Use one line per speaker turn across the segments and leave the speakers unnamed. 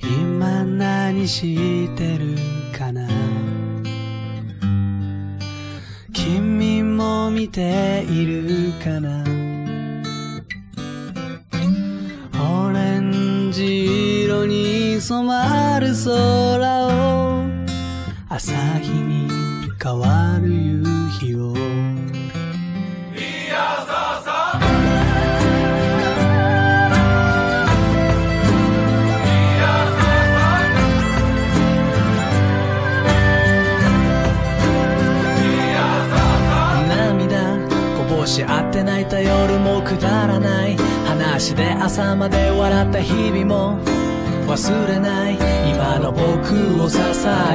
今何してるかな？君も見ているかな？オレンジ色に染まる空を朝日に変わる夕日を。って泣いた夜もくだらない話で朝まで笑った日々も忘れない今の僕を支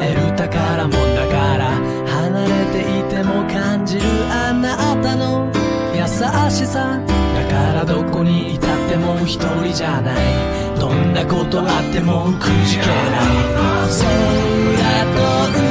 える宝物だから離れていても感じるあなたの優しさだからどこにいたっても一人じゃないどんなことあってもくじけない空と海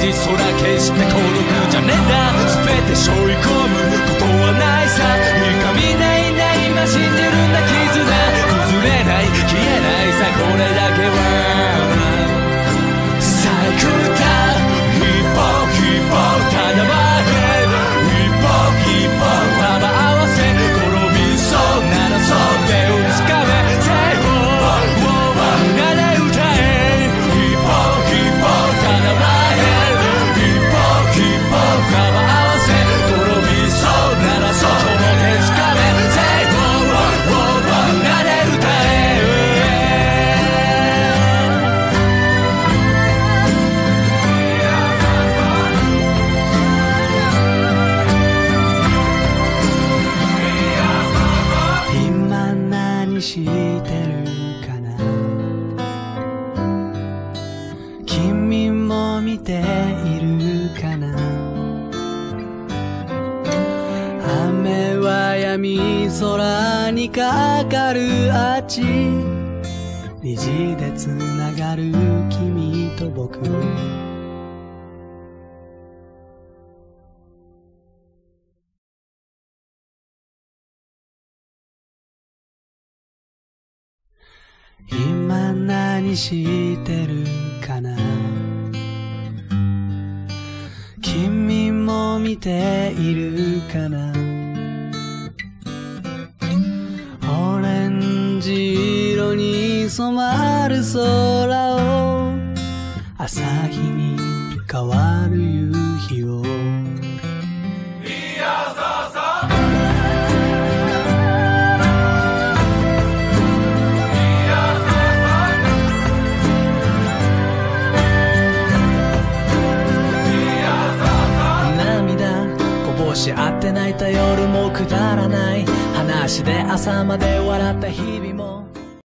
じ空決して孤独じゃねえんだ。全て背負い込むことはない。闇空にかかるあっち。虹でつながる君と僕。今何してるかな。君も見ているかな。染まる空を朝日に変わる夕日を。涙こぼし合って泣いた夜もくだらない。話で朝まで笑った日々。